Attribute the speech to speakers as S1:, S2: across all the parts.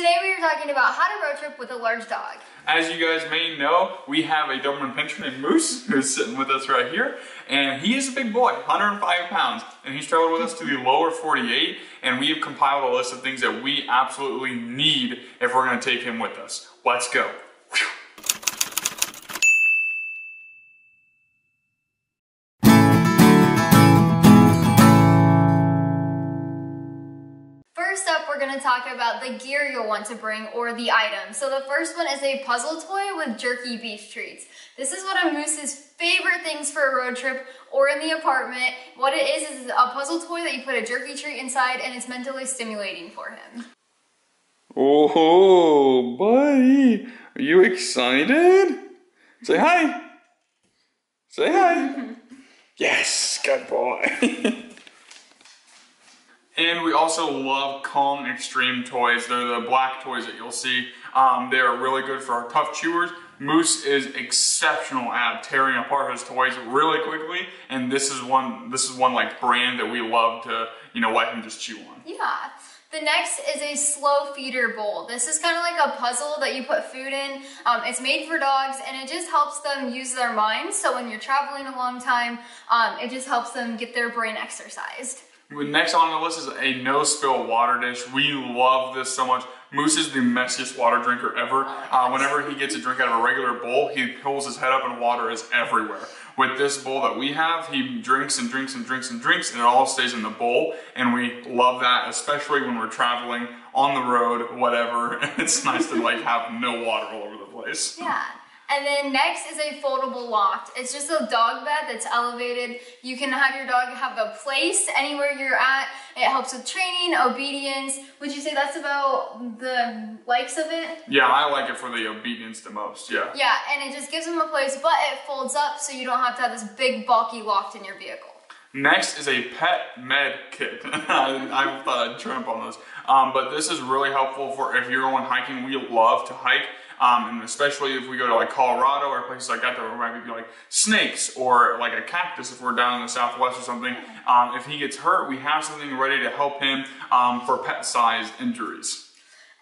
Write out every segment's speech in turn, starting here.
S1: Today we are talking about how to road trip with a large dog.
S2: As you guys may know, we have a Doberman Pinscher named Moose who's sitting with us right here. And he is a big boy, 105 pounds. And he's traveled with us to the lower 48. And we have compiled a list of things that we absolutely need if we're gonna take him with us. Let's go.
S1: Up, we're gonna talk about the gear you'll want to bring or the items. So the first one is a puzzle toy with jerky beef treats. This is one of Moose's favorite things for a road trip or in the apartment. What it is is a puzzle toy that you put a jerky treat inside and it's mentally stimulating for him.
S2: Oh, buddy, are you excited? Say hi. Say hi. yes, good boy. And we also love Kong Extreme toys. They're the black toys that you'll see. Um, they are really good for our tough chewers. Moose is exceptional at tearing apart his toys really quickly, and this is one this is one like brand that we love to you know let him just chew on.
S1: Yeah. The next is a slow feeder bowl. This is kind of like a puzzle that you put food in. Um, it's made for dogs and it just helps them use their minds. So when you're traveling a long time, um, it just helps them get their brain exercised.
S2: Next on the list is a no spill water dish. We love this so much. Moose is the messiest water drinker ever. Uh, whenever he gets a drink out of a regular bowl, he pulls his head up and water is everywhere. With this bowl that we have, he drinks and drinks and drinks and drinks and it all stays in the bowl. And we love that, especially when we're traveling on the road, whatever. It's nice to like have no water all over the place.
S1: Yeah. And then next is a foldable loft. It's just a dog bed that's elevated. You can have your dog have a place anywhere you're at. It helps with training, obedience. Would you say that's about the likes of it?
S2: Yeah, I like it for the obedience the most, yeah.
S1: Yeah, and it just gives them a place, but it folds up so you don't have to have this big bulky loft in your vehicle.
S2: Next is a pet med kit. I, I thought I'd trump on this. Um, but this is really helpful for if you're going hiking. We love to hike. Um, and especially if we go to like Colorado or places like that, there might be like snakes or like a cactus if we're down in the Southwest or something. Um, if he gets hurt, we have something ready to help him um, for pet-sized injuries.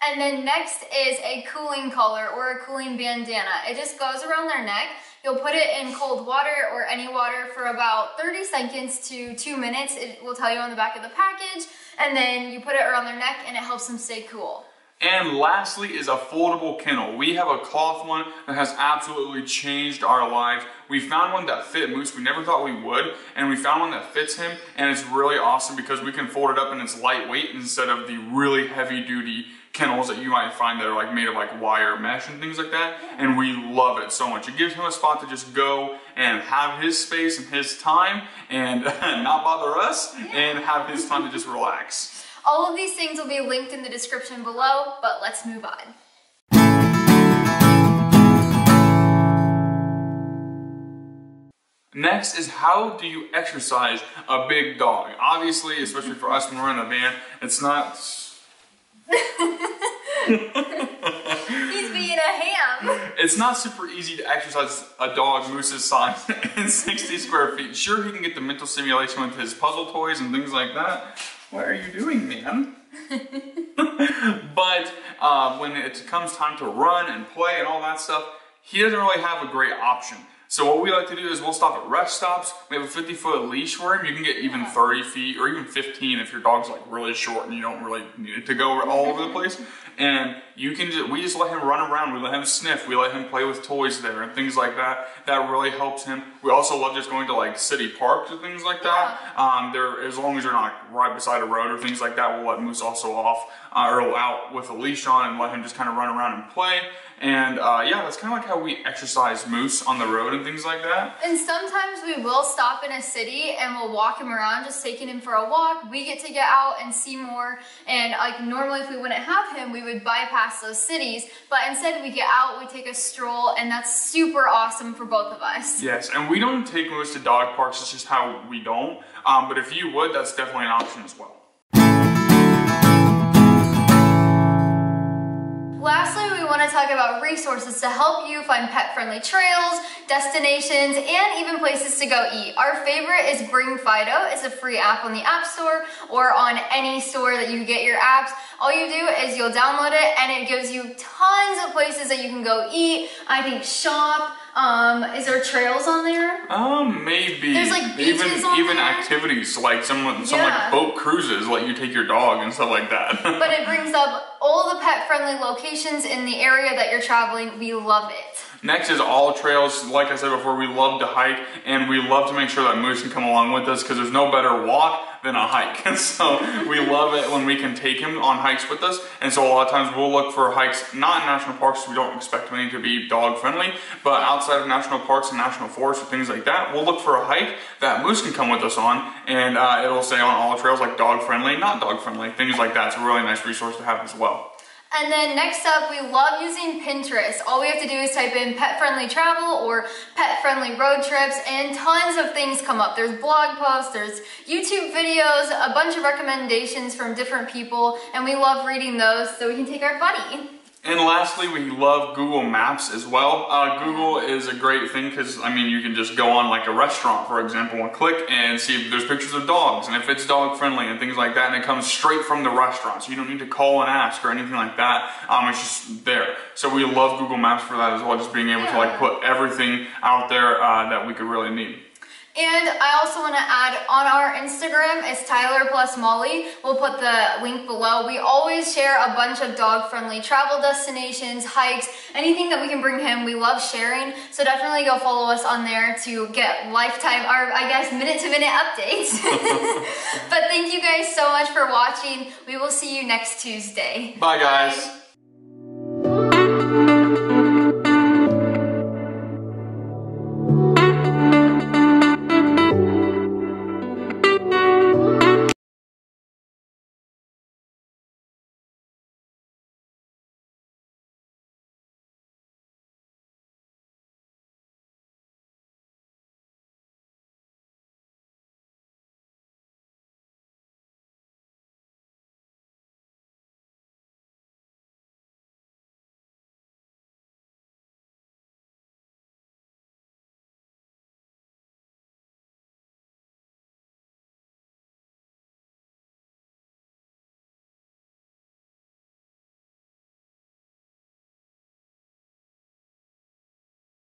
S1: And then next is a cooling collar or a cooling bandana. It just goes around their neck. You'll put it in cold water or any water for about 30 seconds to two minutes. It will tell you on the back of the package. And then you put it around their neck and it helps them stay cool.
S2: And lastly is a foldable kennel. We have a cloth one that has absolutely changed our lives. We found one that fit Moose. We never thought we would. And we found one that fits him. And it's really awesome because we can fold it up and it's lightweight instead of the really heavy duty kennels that you might find that are like made of like wire mesh and things like that. And we love it so much. It gives him a spot to just go and have his space and his time and not bother us and have his time to just relax.
S1: All of these things will be linked in the description below, but let's move on.
S2: Next is how do you exercise a big dog? Obviously, especially for us when we're in a van, it's not.
S1: He's being a ham.
S2: It's not super easy to exercise a dog Moose's size in 60 square feet. Sure, he can get the mental stimulation with his puzzle toys and things like that. What are you doing, man? but uh, when it comes time to run and play and all that stuff, he doesn't really have a great option. So what we like to do is we'll stop at rest stops. We have a 50 foot leash for him. You can get even 30 feet or even 15 if your dog's like really short and you don't really need it to go all over the place. And you can just, we just let him run around. We let him sniff. We let him play with toys there and things like that. That really helps him. We also love just going to like city parks and things like that. Um, there, as long as you're not right beside a road or things like that, we'll let Moose also off uh, or out with a leash on and let him just kind of run around and play. And uh, yeah, that's kind of like how we exercise Moose on the road and things like that.
S1: And sometimes we will stop in a city and we'll walk him around, just taking him for a walk. We get to get out and see more. And like normally if we wouldn't have him, we would bypass those cities. But instead we get out, we take a stroll, and that's super awesome for both of us.
S2: Yes, and we don't take Moose to dog parks, it's just how we don't. Um, but if you would, that's definitely an option as well.
S1: Talk about resources to help you find pet-friendly trails, destinations, and even places to go eat. Our favorite is Bring Fido. It's a free app on the App Store or on any store that you get your apps. All you do is you'll download it and it gives you tons of places that you can go eat, I think shop, um, is there trails on there?
S2: Um, maybe.
S1: There's, like, beaches
S2: even
S1: on
S2: even
S1: there.
S2: activities like some some
S1: Yeah.
S2: like boat cruises, let you take your dog and stuff like that.
S1: But it brings up all the pet-friendly locations in the area that you're traveling. We love it.
S2: Next is AllTrails. Like I said before, we love to hike and we love to make sure that Moose can come along with us because there's no better walk than a hike. so we love it when we can take him on hikes with us. And so a lot of times we'll look for hikes, not in national parks, we don't expect many to be dog friendly, but outside of national parks and national forests or things like that, we'll look for a hike that Moose can come with us on and uh, it'll say on AllTrails like dog friendly, not dog friendly, things like that. It's a really nice resource to have as well.
S1: And then next up, we love using Pinterest. All we have to do is type in pet-friendly travel or pet-friendly road trips and tons of things come up. There's blog posts, there's YouTube videos, a bunch of recommendations from different people, and we love reading those so we can take our buddy.
S2: And lastly, we love Google Maps as well. Uh, Google is a great thing because, I mean, you can just go on like a restaurant, for example, and click and see if there's pictures of dogs and if it's dog friendly and things like that. And it comes straight from the restaurant. So you don't need to call and ask or anything like that. Um, it's just there. So we love Google Maps for that as well, just being able to like put everything out there uh, that we could really need.
S1: And I also want to add on our Instagram, it's Tyler plus Molly. We'll put the link below. We always share a bunch of dog friendly travel destinations, hikes, anything that we can bring him. We love sharing. So definitely go follow us on there to get lifetime, or I guess minute to minute updates. but thank you guys so much for watching. We will see you next Tuesday.
S2: Bye, guys.